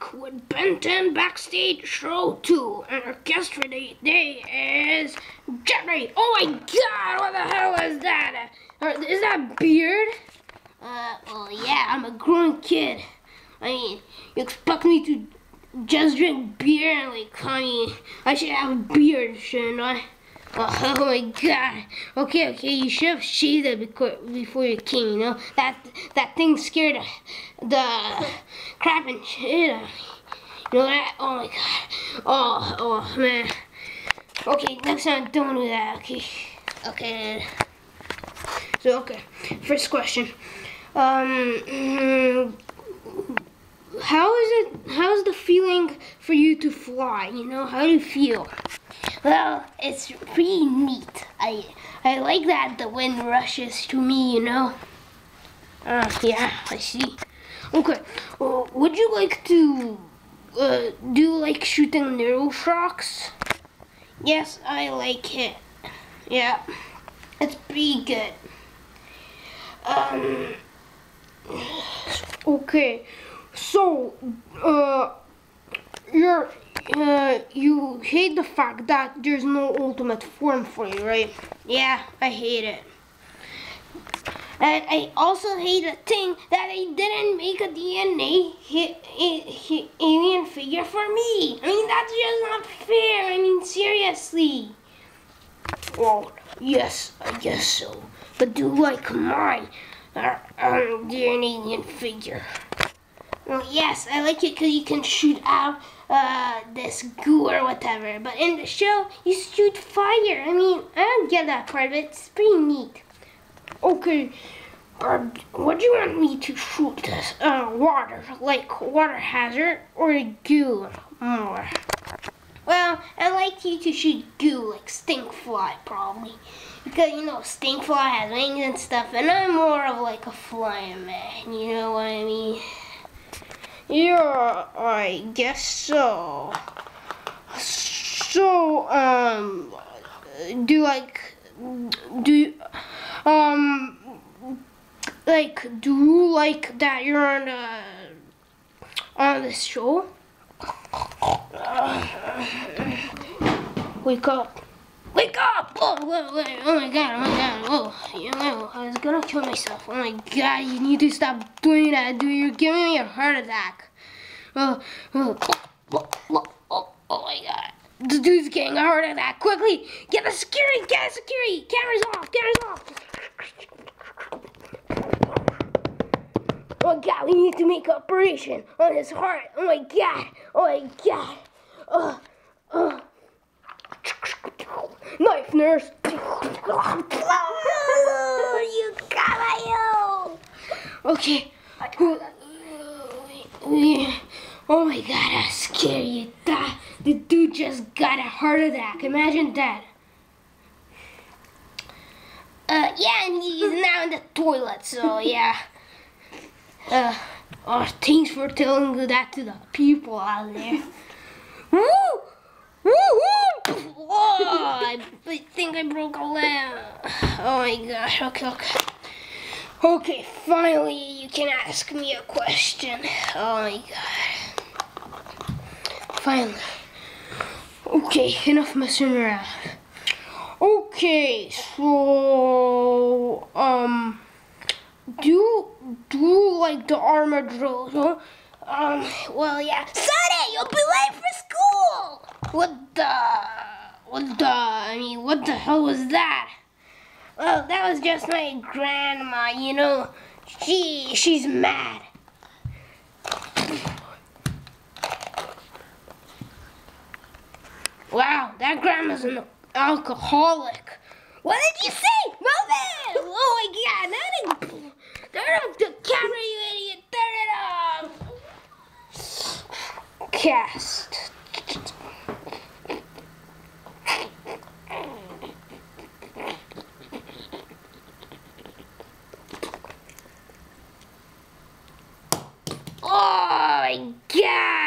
back with Ben 10 Backstage Show 2. And our guest for the day is Jetray. Oh my god, what the hell is that? Uh, that beard? Uh, well, yeah, I'm a grown kid. I mean, you expect me to just drink beer and like, mean, I should have a beard, shouldn't I? Oh, oh my god. Okay, okay, you should have shaved it before, you came, you know? That that thing scared the crap and shit. You know that? Oh my god. Oh, oh man. Okay, next time don't do that, okay? Okay. So, okay. First question. Um, how is it, how's the feeling for you to fly, you know? How do you feel? Well, it's pretty neat. I I like that the wind rushes to me, you know. Uh, yeah, I see. Okay, would you like to uh, do like shooting neuroshocks? Yes, I like it. Yeah, it's pretty good. Um. Okay, so uh, you're uh, you hate the fact that there's no ultimate form for you, right? Yeah, I hate it. And I also hate the thing that they didn't make a DNA alien figure for me. I mean, that's just not fair. I mean, seriously. Well, yes, I guess so. But do like mine, uh, um, DNA alien figure. Well, yes, I like it because you can shoot out uh, this goo or whatever. But in the show, you shoot fire. I mean, I don't get that part, but it's pretty neat. Okay, uh, what do you want me to shoot this? Uh, water, like water hazard, or goo more? Well, I like you to shoot goo, like stinkfly, probably. Because, you know, stinkfly has wings and stuff, and I'm more of like a flying man, you know what I mean? Yeah, I guess so. So, um, do like, do um, like, do you like that you're on the, on this show? wake up. Wake up! Oh, wait, wait, oh my god, oh my god, oh, you know, I was gonna kill myself. Oh my god, you need to stop doing that, dude. You're giving me a heart attack. Oh, oh, oh, oh, oh, oh my god. The dude's getting a heart attack. Quickly, get the security, get the security. Cameras off, cameras off. Oh god, we need to make operation on his heart. Oh my god, oh my god. Oh, oh. Nurse. oh, you got Okay. Oh my god, I scared you. That the dude just got a heart attack. Imagine that. Uh, yeah, and he's now in the toilet, so yeah. Uh, oh, thanks for telling that to the people out there. Woo woo! Oh, I think I broke a leg. Oh my gosh, okay, okay. Okay, finally you can ask me a question. Oh my god. Finally. Okay, enough messing around. Okay, so um do do like the armor drills, huh? Um, well yeah. Sonny, you'll be late for school! What the what the I mean what the hell was that? Well, that was just my grandma, you know. She she's mad. Wow, that grandma's an alcoholic. What did you say? Oh, nothing! Oh my god, nothing! Turn off the camera, you idiot! Turn it off! Cast. Oh